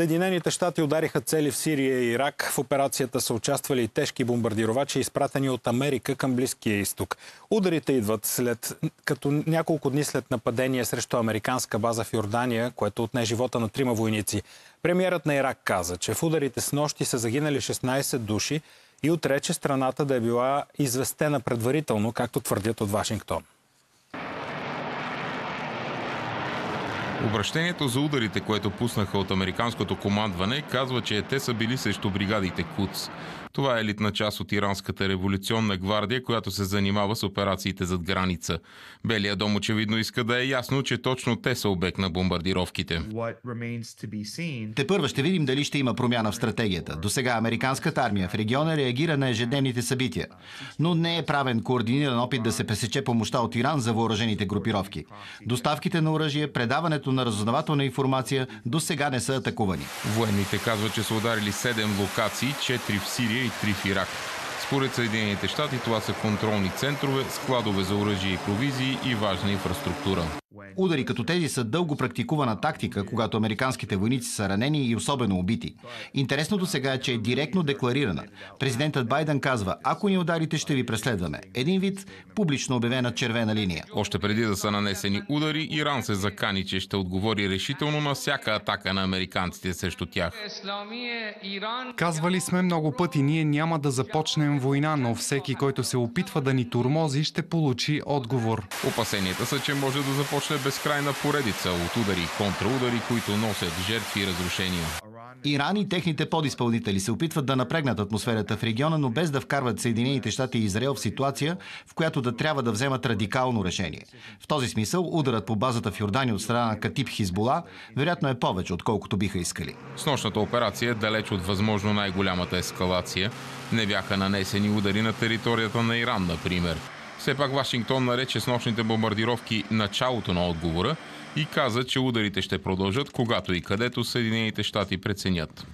Съединените щати удариха цели в Сирия и Ирак. В операцията са участвали тежки бомбардировачи, изпратени от Америка към Близкия изток. Ударите идват след, като няколко дни след нападение срещу американска база в Йордания, което отне живота на трима войници. Премьерът на Ирак каза, че в ударите с нощи са загинали 16 души и отрече страната да е била известена предварително, както твърдят от Вашингтон. Обращението за ударите, което пуснаха от американското командване, казва, че те са били срещу бригадите Куц. Това е елитна част от иранската революционна гвардия, която се занимава с операциите зад граница. Белия дом очевидно иска да е ясно, че точно те са обект на бомбардировките. Те първа ще видим дали ще има промяна в стратегията. До сега американската армия в региона реагира на ежедневните събития, но не е правен координиран опит да се пресече помощта от Иран за въоръжените групировки. Доставките на оръжие, предаването на разузнавателна информация до сега не са атакувани. Военните казват, че са ударили 7 локации, 4 в Сирия и 3 в Ирак. Според Съединените щати това са контролни центрове, складове за оръжие и провизии и важна инфраструктура. Удари като тези са дълго практикувана тактика, когато американските войници са ранени и особено убити. Интересното сега е, че е директно декларирана. Президентът Байден казва, ако ни ударите, ще ви преследваме. Един вид публично обявена червена линия. Още преди да са нанесени удари, Иран се закани, че ще отговори решително на всяка атака на американците срещу тях. Казвали сме много пъти, ние няма да започнем война, но всеки, който се опитва да ни турмози, ще получи отговор. Опасенията са, че може да започне безкрайна поредица от удари и контраудари, които носят жертви и разрушения. Иран и техните подизпълнители се опитват да напрегнат атмосферата в региона, но без да вкарват Съединените щати и Израел в ситуация, в която да трябва да вземат радикално решение. В този смисъл ударът по базата в Йордания от страна на Катип Хизбола вероятно е повече, отколкото биха искали. С нощната операция е далеч от възможно най-голямата ескалация. Не бяха нанесени удари на територията на Иран, например. Все пак Вашингтон нарече с нощните бомбардировки началото на отговора и каза, че ударите ще продължат, когато и където Съединените щати преценят.